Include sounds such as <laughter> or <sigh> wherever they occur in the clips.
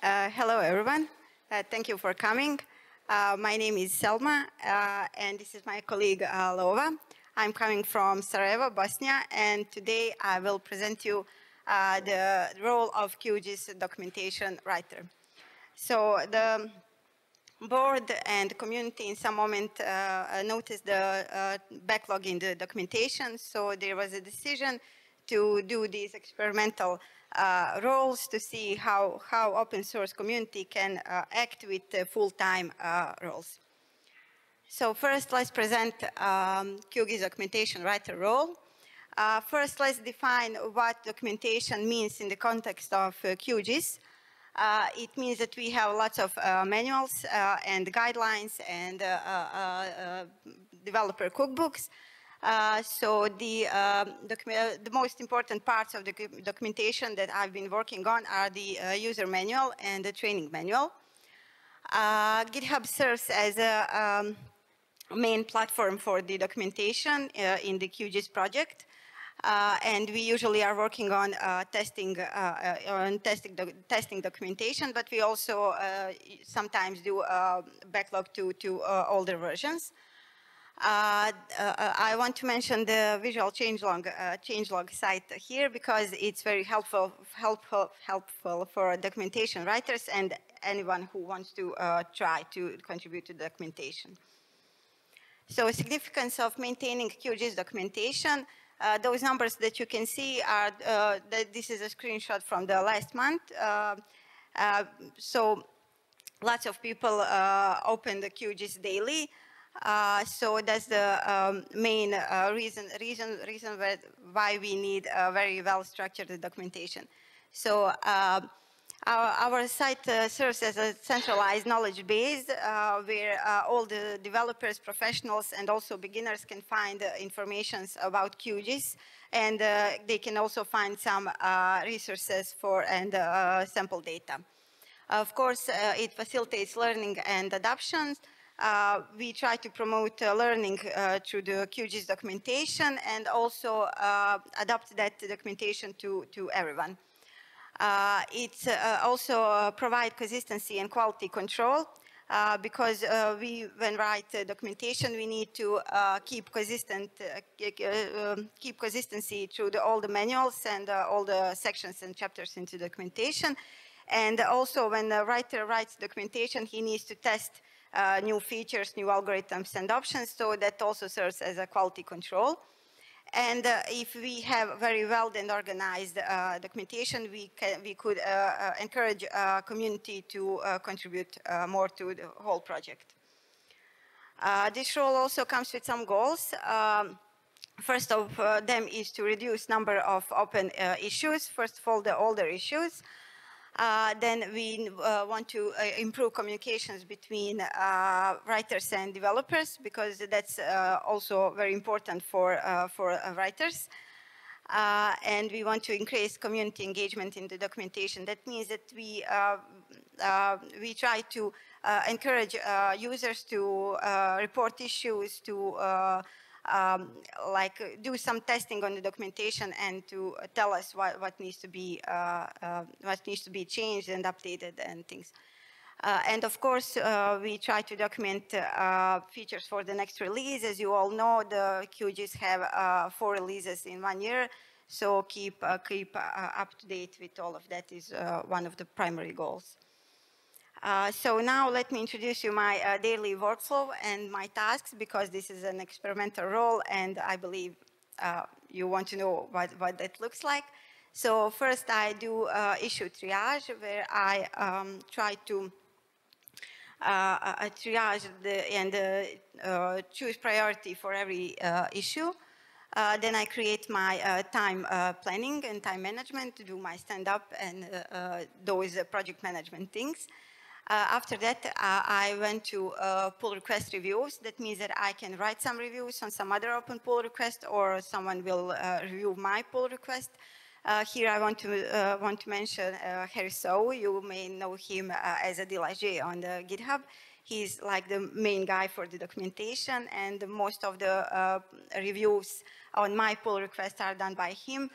Uh, hello, everyone. Uh, thank you for coming. Uh, my name is Selma, uh, and this is my colleague uh, Lova. I'm coming from Sarajevo, Bosnia, and today I will present you the role of QGIS documentation writer. So the board and community in some moment noticed the backlog in the documentation, so there was a decision to do this experimental uh, roles to see how, how open source community can uh, act with uh, full-time uh, roles. So first, let's present um, QGIS documentation writer role. Uh, first, let's define what documentation means in the context of uh, QGIS. it means that we have lots of manuals and guidelines and developer cookbooks uh, so the, um, the most important parts of the documentation that I've been working on are the uh, user manual and the training manual. Uh, GitHub serves as a um, main platform for the documentation uh, in the QGIS project. Uh, and we usually are working on uh, testing on testing, do testing documentation, but we also sometimes do backlog to, to older versions. Uh, uh, I want to mention the visual changelog, uh, changelog site here because it's very helpful, helpful, helpful for documentation writers and anyone who wants to uh, try to contribute to documentation. So significance of maintaining QGIS documentation, uh, those numbers that you can see are, uh, that this is a screenshot from the last month. so lots of people open the QGIS daily. Uh, so that's the um, main uh, reason, reason, reason why we need a very well-structured documentation. So uh, our, our, site uh, serves as a centralized knowledge base uh, where all the developers, professionals, and also beginners can find information about QGIS, and they can also find some resources for and sample data. Of course, it facilitates learning and adoptions, uh, we try to promote uh, learning uh, through the QGIS documentation and also uh, adapt that documentation to, to everyone. Uh, it uh, also provide consistency and quality control because we, when write documentation, we need to keep consistent, um, keep consistency through the, all the manuals and all the sections and chapters into documentation. And also when the writer writes documentation, he needs to test uh, new features, new algorithms and options, so that also serves as a quality control. And uh, if we have very well and organized uh, documentation, we, can, we could uh, uh, encourage uh, community to contribute more to the whole project. this role also comes with some goals. Um, first of them is to reduce number of open issues. First of all, the older issues. Uh, then we uh, want to uh, improve communications between uh, writers and developers because that's uh, also very important for, uh, for writers. and we want to increase community engagement in the documentation. That means that we, we try to encourage users to report issues, to um, like do some testing on the documentation and to tell us what, what needs to be uh, uh, what needs to be changed and updated and things. Uh, and of course, uh, we try to document uh, features for the next release. As you all know, the QGIS have uh, four releases in one year, so keep keep up to date with all of that is one of the primary goals. Uh, so now let me introduce you my uh, daily workflow and my tasks because this is an experimental role and I believe uh, you want to know what, what that looks like. So first I do uh, issue triage where I um, try to uh, triage the, and choose priority for every issue. then I create my time planning and time management to do my stand-up and those project management things. Uh, after that, uh, I went to uh, pull request reviews. That means that I can write some reviews on some other open pull request or someone will review my pull request. Uh, here I want to uh, want to mention uh, Harrissou. You may know him as a DelazJ on the GitHub. He's like the main guy for the documentation, and most of the reviews on my pull requests are done by him.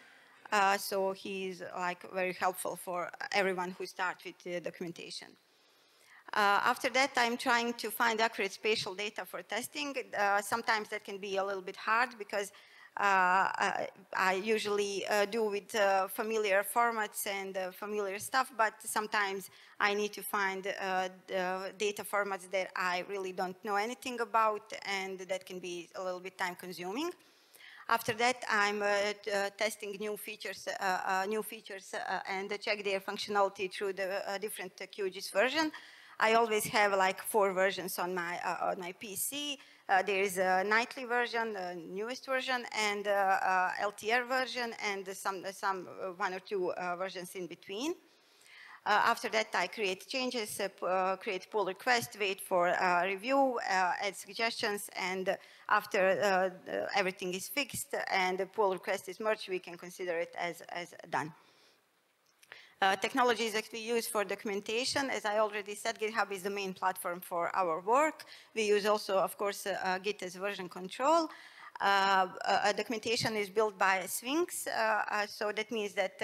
Uh, so he's like very helpful for everyone who starts with the documentation. Uh, after that, I'm trying to find accurate spatial data for testing. Uh, sometimes that can be a little bit hard because uh, I usually uh, do with familiar formats and familiar stuff, but sometimes I need to find data formats that I really don't know anything about, and that can be a little bit time consuming. After that, I'm uh, uh, testing new features, uh, new features and check their functionality through the different QGIS version. I always have like four versions on my uh, on my PC. Uh, there is a nightly version, the newest version, and uh, LTR version, and some some one or two versions in between. Uh, after that, I create changes, uh, uh, create pull request, wait for review, add suggestions, and after everything is fixed and the pull request is merged, we can consider it as, as done. Uh, technologies that we use for documentation, as I already said, GitHub is the main platform for our work. We use also, of course, uh, Git as version control. Uh, a documentation is built by Sphinx, uh, uh, so that means that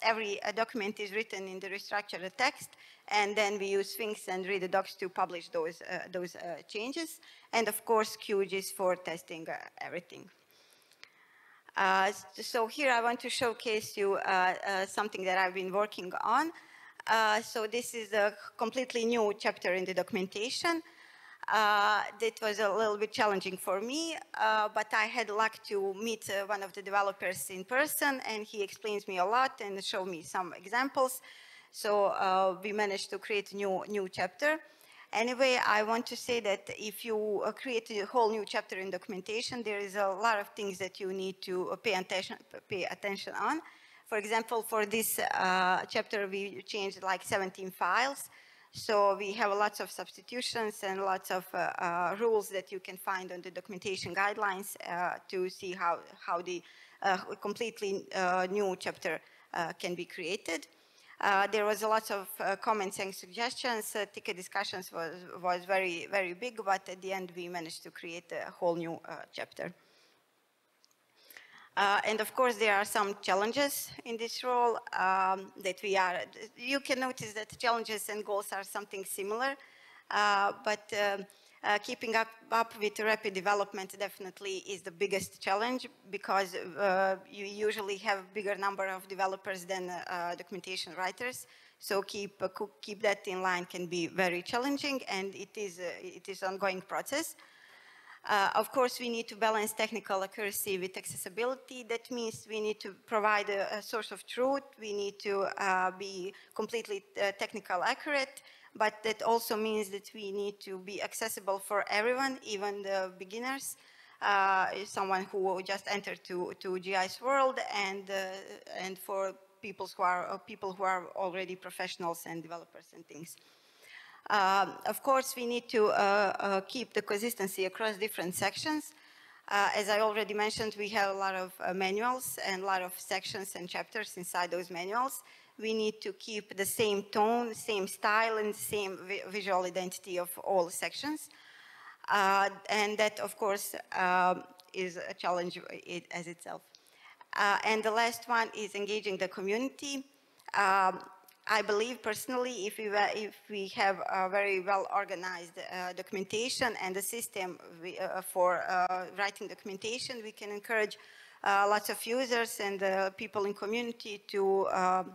every document is written in the reStructuredText, and then we use Sphinx and read the docs to publish those, those changes. And of course, QGIS for testing everything. Uh, so here I want to showcase you uh, uh, something that I've been working on. so this is a completely new chapter in the documentation. Uh, that was a little bit challenging for me, uh, but I had luck to meet uh, one of the developers in person, and he explains me a lot and showed me some examples. So uh, we managed to create a new, new chapter. Anyway, I want to say that if you uh, create a whole new chapter in documentation, there is a lot of things that you need to pay attention, pay attention on. For example, for this chapter, we changed like 17 files. So we have lots of substitutions and lots of uh, uh, rules that you can find on the documentation guidelines uh, to see how, how the uh, completely uh, new chapter uh, can be created. There was a lot of comments and suggestions. ticket discussions was, was very, very big, but at the end we managed to create a whole new chapter. Uh, and of course, there are some challenges in this role um, that we are, you can notice that challenges and goals are something similar, uh, but uh, uh keeping up, up, with rapid development definitely is the biggest challenge because uh, you usually have a bigger number of developers than uh, documentation writers. So keep, keep that in line can be very challenging and it is, it is ongoing process. Uh, of course, we need to balance technical accuracy with accessibility. That means we need to provide a, a source of truth. We need to uh, be completely uh, technical accurate, but that also means that we need to be accessible for everyone, even the beginners. Uh, someone who just entered to, to GIS world and, uh, and for people who are, people who are already professionals and developers and things. Um, of course, we need to uh, uh, keep the consistency across different sections. Uh, as I already mentioned, we have a lot of uh, manuals and a lot of sections and chapters inside those manuals. We need to keep the same tone, same style, and same vi visual identity of all sections. Uh, and that, of course, um, is a challenge as itself. Uh, and the last one is engaging the community. Um, I believe personally if we, if we have a very well organized uh, documentation and a system we, uh, for uh, writing documentation, we can encourage uh, lots of users and uh, people in community to um,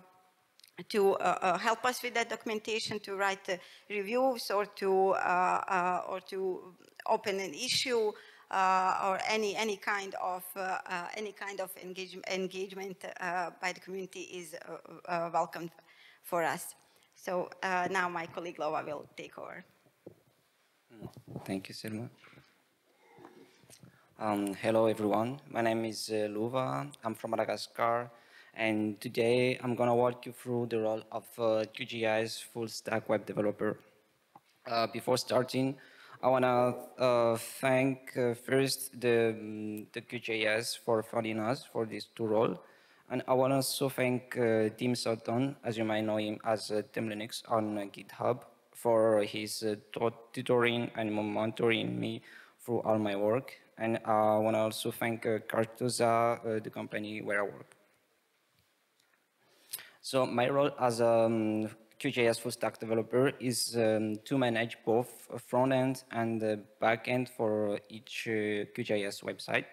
to uh, help us with that documentation, to write reviews or to or to open an issue or any any kind of any kind of engage, engagement by the community is welcomed for us. So uh, now my colleague Lova will take over. Thank you, Selma. Um, hello, everyone. My name is uh, Lova. I'm from Madagascar. And today I'm going to walk you through the role of uh, QGIS full stack web developer. Uh, before starting, I want to uh, thank uh, first the, um, the QGIS for funding us for this two role. And I want to also thank uh, Tim Sutton, as you might know him as uh, Tim Linux on uh, GitHub, for his uh, tutoring and mentoring me through all my work. And I want to also thank uh, uh, the company where I work. So my role as a um, QGIS full stack developer is um, to manage both front end and back end for each uh, QGIS website.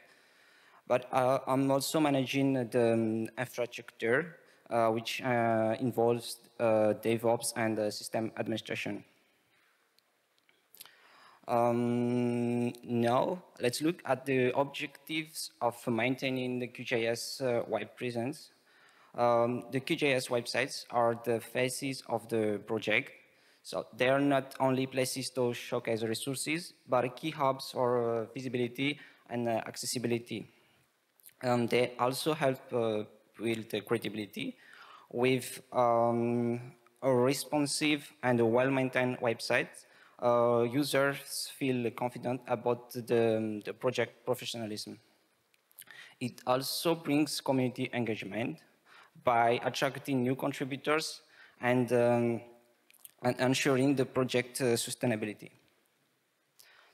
But uh, I'm also managing the um, infrastructure, uh, which uh, involves DevOps and system administration. Um, now, let's look at the objectives of maintaining the QGIS web presence. Um, the QGIS websites are the faces of the project. So they are not only places to showcase resources, but key hubs for uh, visibility and uh, accessibility. Um, they also help uh, build credibility with um, a responsive and a well-maintained website. Uh, users feel confident about the, the project professionalism. It also brings community engagement by attracting new contributors and, um, and ensuring the project uh, sustainability.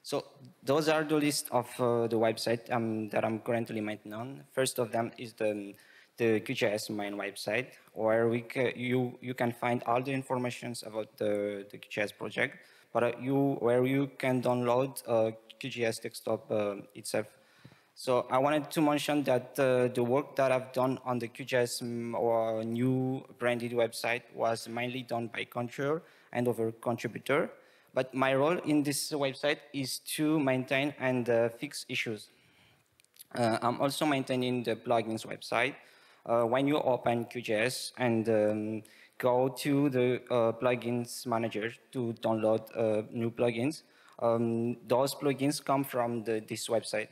So those are the list of uh, the website um, that I'm currently maintaining. First of them is the, the QGIS main website, where we you, you can find all the information about the, the QGIS project, but uh, you, where you can download uh, QGIS desktop uh, itself. So I wanted to mention that uh, the work that I've done on the QGIS mm, or new branded website was mainly done by Contour and other contributor. But my role in this website is to maintain and uh, fix issues. Uh, I'm also maintaining the plugins website. Uh, when you open QGIS and um, go to the uh, plugins manager to download uh, new plugins, um, those plugins come from the, this website.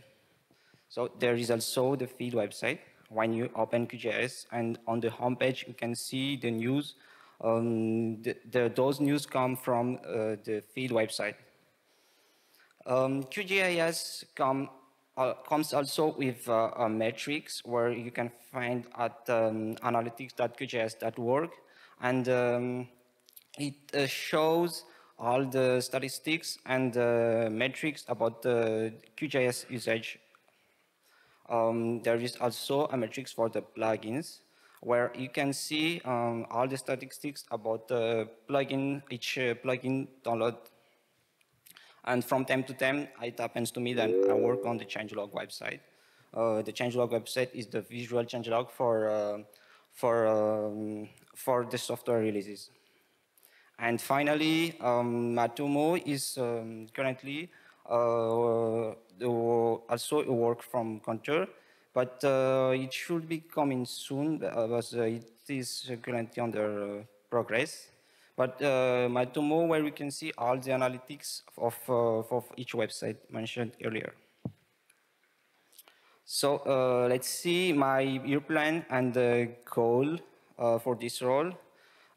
So there is also the feed website. When you open QGIS and on the homepage, you can see the news. Um, the, the, those news come from uh, the feed website. Um, QGIS come, uh, comes also with uh, metrics where you can find at um, analytics.qgis.org and um, it uh, shows all the statistics and metrics about the QGIS usage. Um, there is also a matrix for the plugins where you can see um, all the statistics about the plugin, each uh, plugin download. And from time to time, it happens to me that I work on the changelog website. Uh, the changelog website is the visual changelog for, uh, for, um, for the software releases. And finally, um, Matomo is um, currently uh, also a work from Contour, but uh, it should be coming soon because uh, it is currently under progress. But uh, Matomo, where we can see all the analytics of, uh, of each website mentioned earlier. So uh, let's see my year plan and the goal uh, for this role.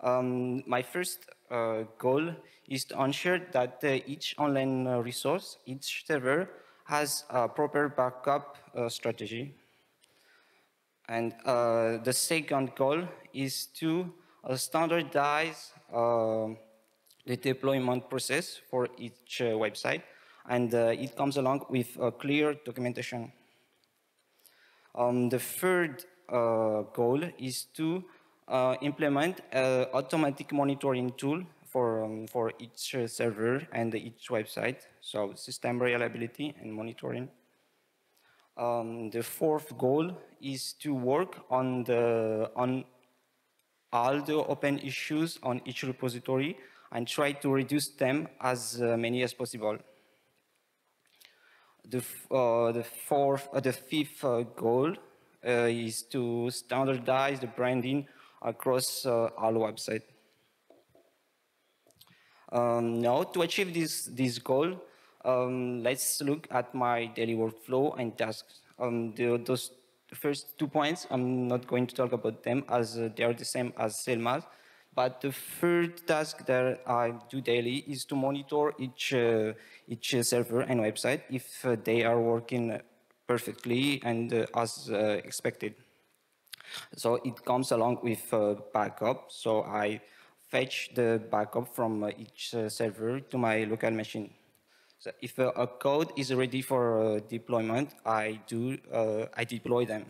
Um, my first uh, goal is to ensure that uh, each online uh, resource, each server, has a proper backup uh, strategy. And uh, the second goal is to standardize the deployment process for each website. And it comes along with a clear documentation. Um, the third goal is to uh, implement an automatic monitoring tool for, um, for each uh, server and each website. So system reliability and monitoring. Um, the fourth goal is to work on, the, on all the open issues on each repository and try to reduce them as uh, many as possible. The, uh, the, fourth, uh, the fifth uh, goal is to standardize the branding across uh, all websites. Um, now, to achieve this, this goal, um, let's look at my daily workflow and tasks. Um, the, those first two points, I'm not going to talk about them as uh, they are the same as Selma's. But the third task that I do daily is to monitor each, uh, each server and website if uh, they are working perfectly and uh, as uh, expected. So it comes along with uh, backup. So I fetch the backup from each server to my local machine. So if uh, a code is ready for uh, deployment, I do I deploy them.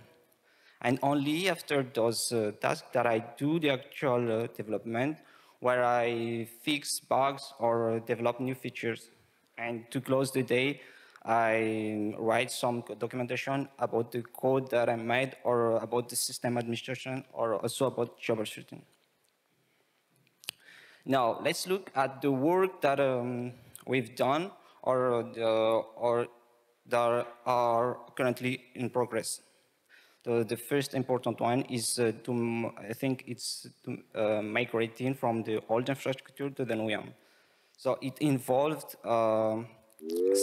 And only after those uh, tasks that I do the actual uh, development, where I fix bugs or develop new features. And to close the day, I write some documentation about the code that I made or about the system administration or also about troubleshooting. Now, let's look at the work that um, we've done or, the, or that are currently in progress. The, the first important one is uh, to, I think it's to, uh, migrating from the old infrastructure to the new one. So it involved uh,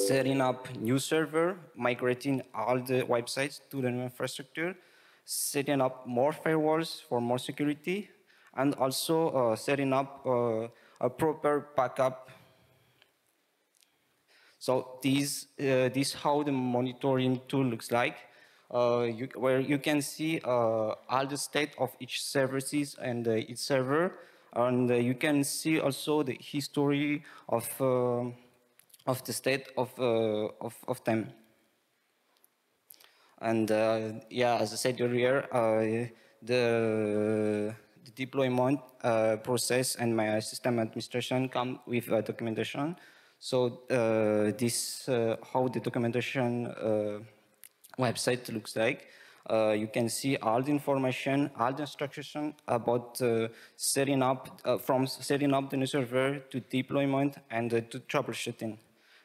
setting up new server, migrating all the websites to the new infrastructure, setting up more firewalls for more security, and also uh, setting up uh, a proper backup so this, uh, this how the monitoring tool looks like, uh, you, where you can see uh, all the state of each services and uh, each server, and uh, you can see also the history of uh, of the state of of, of them. And yeah, as I said earlier, the the deployment process and my system administration come with documentation. So uh, this, uh, how the documentation uh, website looks like. Uh, you can see all the information, all the instruction about uh, setting up, uh, from setting up the new server to deployment and to troubleshooting.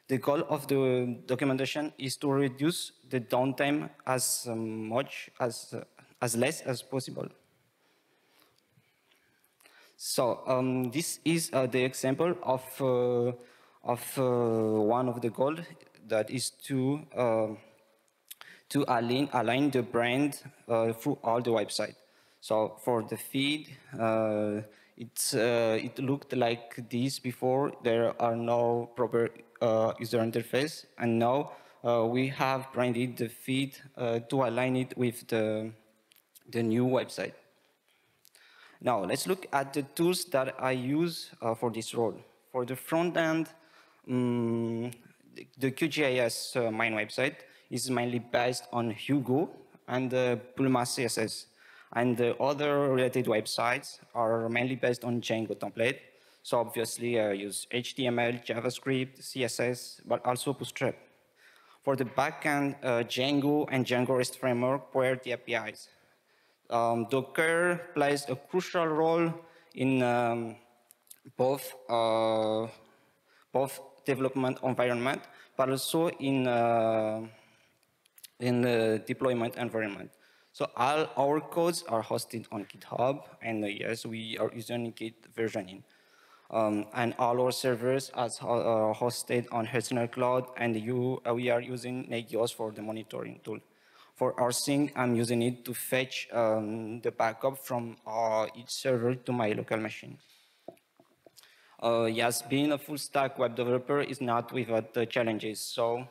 The goal of the documentation is to reduce the downtime as much as, as less as possible. So um, this is the example of of uh, one of the goals that is to uh, to align, align the brand uh, through all the website. So for the feed, uh, it's, uh, it looked like this before. There are no proper uh, user interface. And now we have branded the feed to align it with the, the new website. Now let's look at the tools that I use for this role. For the front end, um, the QGIS uh, main website is mainly based on Hugo and uh, Bulma CSS. And the other related websites are mainly based on Django template. So obviously I use HTML, JavaScript, CSS, but also Bootstrap. For the backend, uh, Django and Django REST framework were the APIs. Um, Docker plays a crucial role in um, both, uh, both development environment, but also in, uh, in the deployment environment. So all our codes are hosted on GitHub, and uh, yes, we are using Git versioning. Um, and all our servers are uh, hosted on Hetzner Cloud, and you, uh, we are using Nagios for the monitoring tool. For rsync, I'm using it to fetch um, the backup from uh, each server to my local machine. Uh, yes, being a full stack web developer is not without challenges. So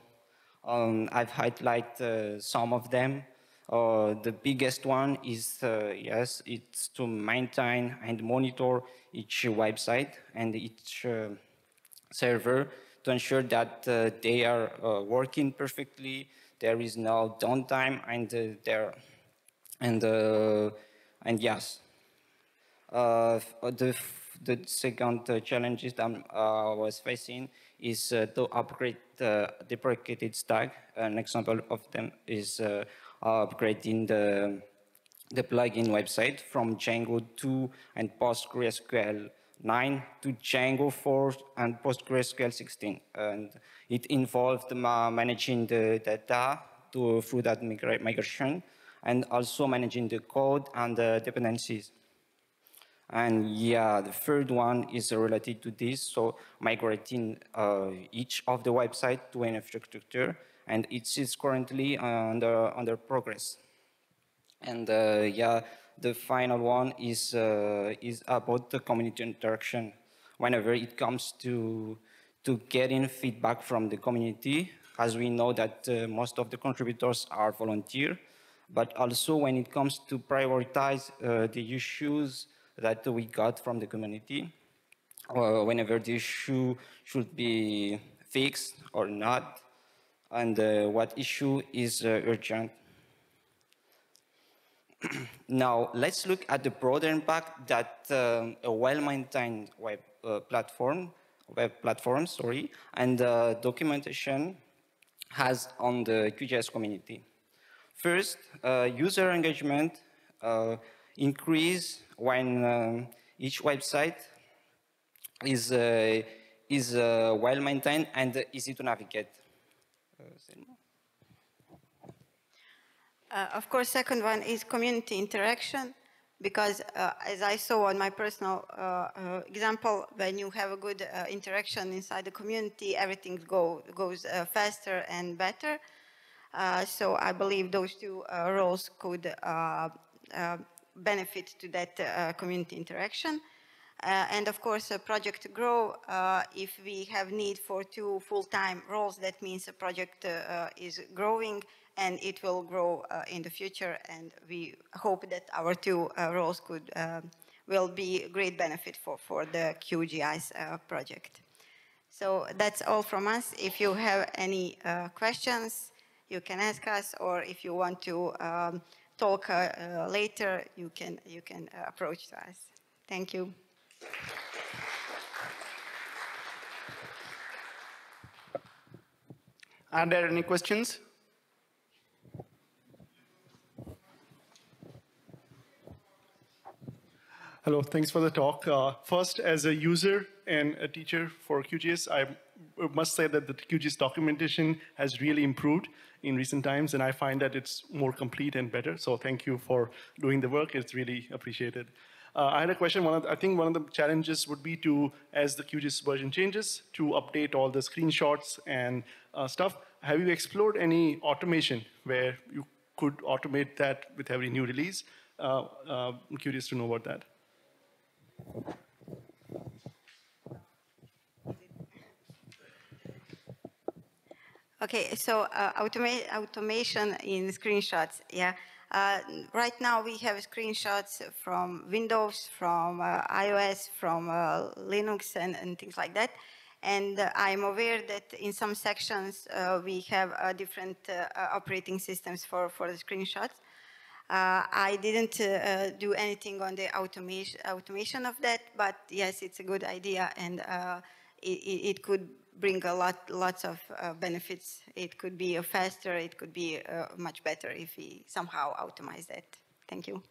um, I've highlighted uh, some of them. Uh, the biggest one is, uh, yes, it's to maintain and monitor each website and each uh, server to ensure that uh, they are working perfectly, there is no downtime, and there, and and yes, the the second uh, challenge that I uh, was facing is uh, to upgrade the deprecated stack. An example of them is upgrading the, the plugin website from Django 2 and PostgreSQL 9 to Django 4 and PostgreSQL 16. And it involved managing the data to, through that migration and also managing the code and the dependencies. And yeah, the third one is related to this. So migrating uh, each of the website to an infrastructure, and it is currently under under progress. And uh, yeah, the final one is uh, is about the community interaction. Whenever it comes to to getting feedback from the community, as we know that uh, most of the contributors are volunteer, but also when it comes to prioritize uh, the issues that we got from the community, uh, whenever the issue should be fixed or not, and uh, what issue is uh, urgent. <clears throat> now, let's look at the broader impact that um, a well-maintained web uh, platform, web platform, sorry, and uh, documentation has on the QGIS community. First, user engagement increase when um, each website is, uh, is uh, well maintained and easy to navigate. Uh, of course, second one is community interaction, because uh, as I saw on my personal uh, uh example, when you have a good uh, interaction inside the community, everything go, goes uh, faster and better. so I believe those two roles could benefit to that community interaction. and of course, a project to grow, if we have need for two full-time roles, that means a project is growing and it will grow uh, in the future. And we hope that our two uh, roles could will be a great benefit for, for the QGIS uh, project. So that's all from us. If you have any uh, questions, you can ask us, or if you want to um, talk uh, uh, later, you can, you can approach to us. Thank you. Are there any questions? Hello, thanks for the talk. Uh, first, as a user and a teacher for QGIS, I must say that the QGIS documentation has really improved in recent times, and I find that it's more complete and better. So thank you for doing the work. It's really appreciated. Uh, I had a question. One the, I think one of the challenges would be to, as the QGIS version changes, to update all the screenshots and uh, stuff. Have you explored any automation where you could automate that with every new release? Uh, uh I'm curious to know about that. Okay, so uh, automa automation in screenshots, yeah. Uh, right now we have screenshots from Windows, from uh, iOS, from uh, Linux and, and, things like that. And uh, I'm aware that in some sections uh, we have different operating systems for, for the screenshots. Uh, I didn't uh, do anything on the automation, automation of that, but yes, it's a good idea and uh, it, it, could bring a lot, lots of uh, benefits. It could be uh, faster, it could be uh, much better if we somehow automate that. Thank you.